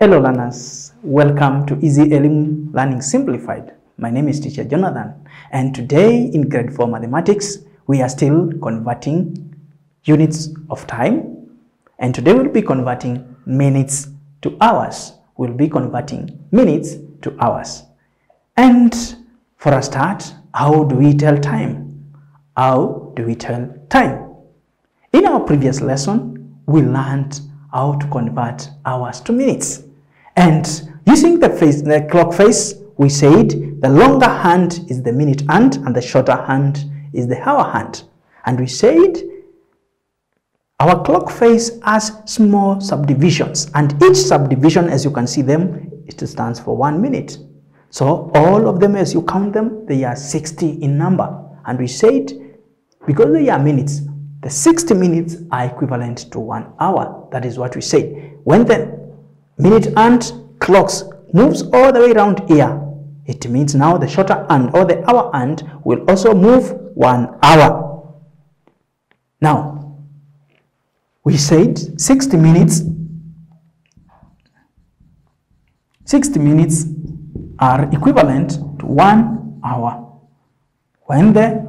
Hello learners, welcome to Easy Elimu Learning Simplified. My name is teacher Jonathan and today in grade 4 mathematics we are still converting units of time and today we'll be converting minutes to hours. We'll be converting minutes to hours. And for a start, how do we tell time? How do we tell time? In our previous lesson, we learned how to convert hours to minutes. And using the, face, the clock face, we said the longer hand is the minute hand and the shorter hand is the hour hand. And we said our clock face has small subdivisions and each subdivision as you can see them it stands for one minute. So all of them as you count them they are 60 in number and we said because they are minutes the 60 minutes are equivalent to one hour that is what we said. When the minute hand clocks. Moves all the way around here. It means now the shorter hand or the hour hand will also move one hour. Now we said 60 minutes. 60 minutes are equivalent to one hour. When the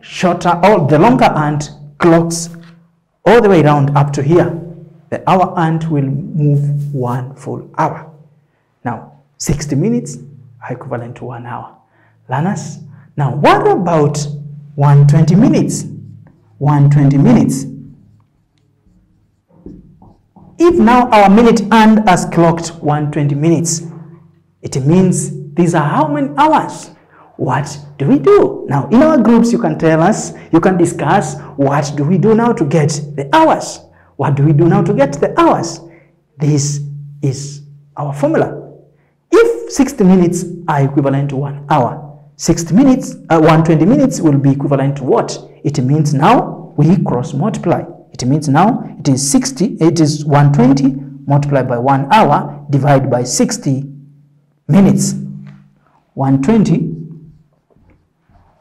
shorter or the longer hand clocks all the way around up to here the hour hand will move one full hour now 60 minutes are equivalent to one hour learners now what about 120 minutes 120 minutes if now our minute hand has clocked 120 minutes, it means these are how many hours? What do we do? Now, in our groups, you can tell us, you can discuss what do we do now to get the hours? What do we do now to get the hours? This is our formula. If 60 minutes are equivalent to one hour, 60 minutes, uh, 120 minutes will be equivalent to what? It means now we cross multiply. It means now it is 60, it is 120 multiplied by 1 hour divided by 60 minutes. 120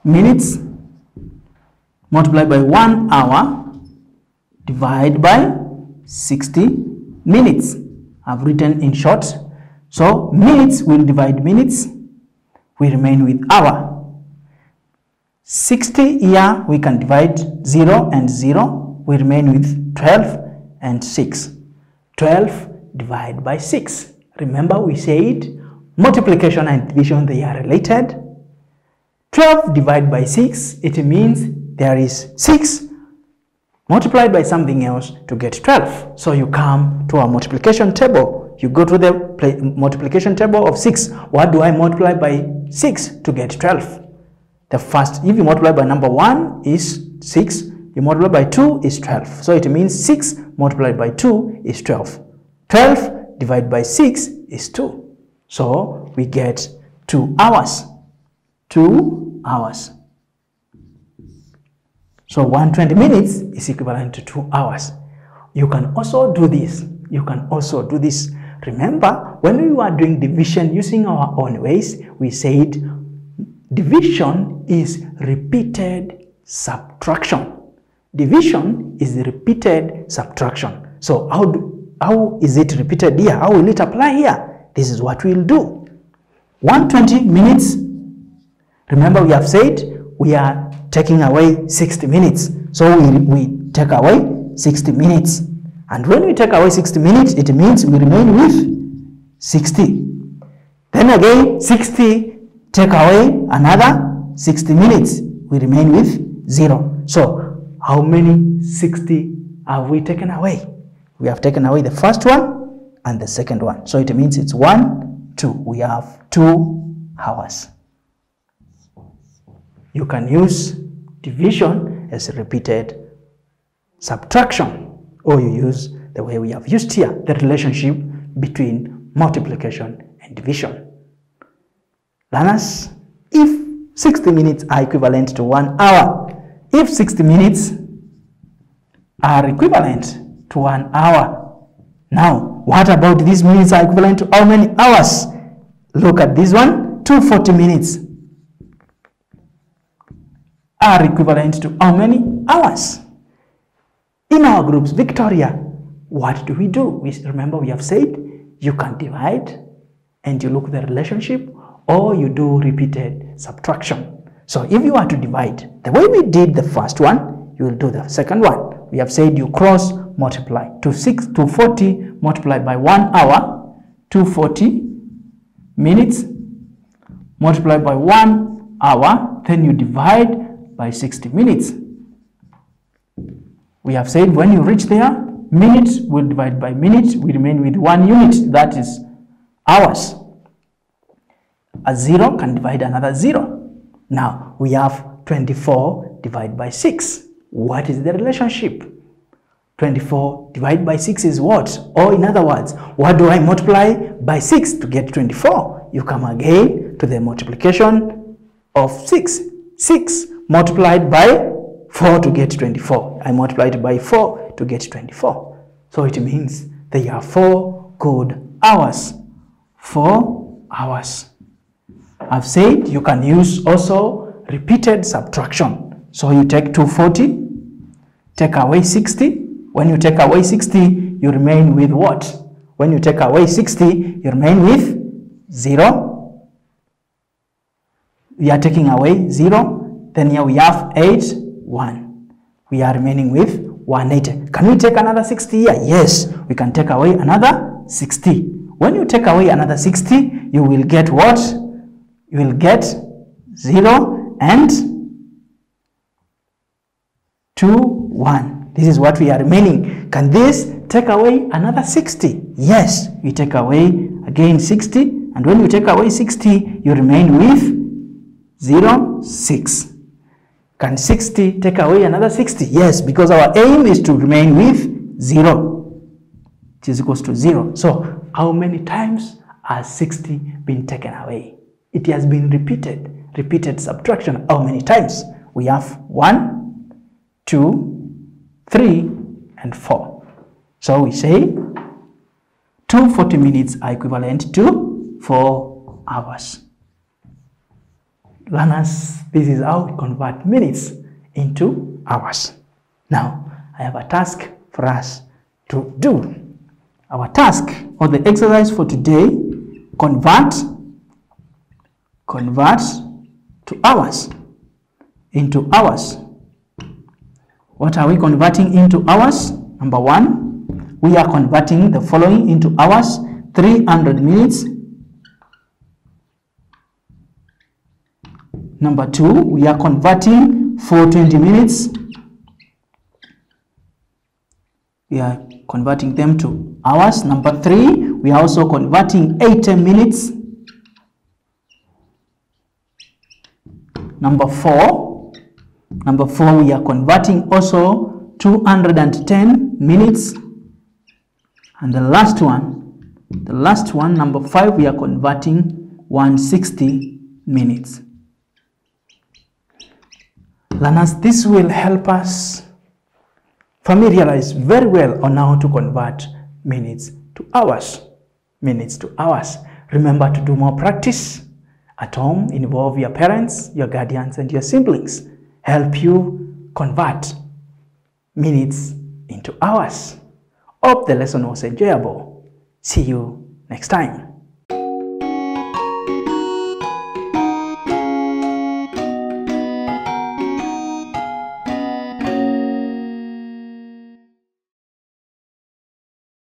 minutes multiplied by 1 hour divided by 60 minutes. I've written in short. So minutes will divide minutes. We remain with hour. 60 here we can divide 0 and 0 we remain with 12 and 6. 12 divided by 6. Remember we said multiplication and division they are related. 12 divided by 6 it means there is 6 multiplied by something else to get 12. So you come to our multiplication table. You go to the multiplication table of 6. What do I multiply by 6 to get 12? The first, if you multiply by number 1 is 6 you multiply by 2 is 12. So it means 6 multiplied by 2 is 12. 12 divided by 6 is 2. So we get 2 hours. 2 hours. So 120 minutes is equivalent to 2 hours. You can also do this. You can also do this. Remember, when we were doing division using our own ways, we said division is repeated subtraction. Division is repeated subtraction. So how, do, how is it repeated here? How will it apply here? This is what we'll do. 120 minutes. Remember we have said we are taking away 60 minutes. So we, we take away 60 minutes. And when we take away 60 minutes, it means we remain with 60. Then again, 60 take away another 60 minutes. We remain with 0. So how many 60 have we taken away? We have taken away the first one and the second one. So it means it's 1, 2. We have 2 hours. You can use division as repeated subtraction or you use the way we have used here, the relationship between multiplication and division. Learners, if 60 minutes are equivalent to 1 hour, if 60 minutes are equivalent to one hour, now what about these minutes are equivalent to how many hours? Look at this one, 240 minutes are equivalent to how many hours? In our groups, Victoria, what do we do? We remember we have said you can divide and you look at the relationship or you do repeated subtraction. So if you are to divide, the way we did the first one, you will do the second one. We have said you cross multiply. To 6 to 40 multiplied by 1 hour, 240 minutes multiplied by 1 hour, then you divide by 60 minutes. We have said when you reach there, minutes will divide by minutes, we remain with one unit, that is hours. A zero can divide another zero. Now we have 24 divided by 6. What is the relationship? 24 divided by 6 is what? Or in other words, what do I multiply by 6 to get 24? You come again to the multiplication of 6. 6 multiplied by 4 to get 24. I multiplied by 4 to get 24. So it means there are 4 good hours. 4 hours. I've said you can use also repeated subtraction. So you take 240, take away 60. When you take away 60, you remain with what? When you take away 60, you remain with 0. We are taking away 0. Then here we have 8, 1. We are remaining with 180. Can we take another 60 here? Yes, we can take away another 60. When you take away another 60, you will get what? You will get 0 and 2, 1. This is what we are remaining. Can this take away another 60? Yes, we take away again 60. And when you take away 60, you remain with 0, 6. Can 60 take away another 60? Yes, because our aim is to remain with 0. which is equals to 0. So, how many times has 60 been taken away? It has been repeated. Repeated subtraction. How many times? We have 1, 2, 3, and 4. So, we say 240 minutes are equivalent to 4 hours learners, this is how we convert minutes into hours. Now, I have a task for us to do. Our task or the exercise for today, convert, convert to hours, into hours. What are we converting into hours? Number one, we are converting the following into hours, 300 minutes Number two, we are converting for 20 minutes. We are converting them to hours. Number three, we are also converting 80 minutes. Number four, number four, we are converting also 210 minutes. And the last one, the last one, number five, we are converting 160 minutes. Learners, this will help us familiarize very well on how to convert minutes to hours. Minutes to hours. Remember to do more practice at home. Involve your parents, your guardians, and your siblings. Help you convert minutes into hours. Hope the lesson was enjoyable. See you next time.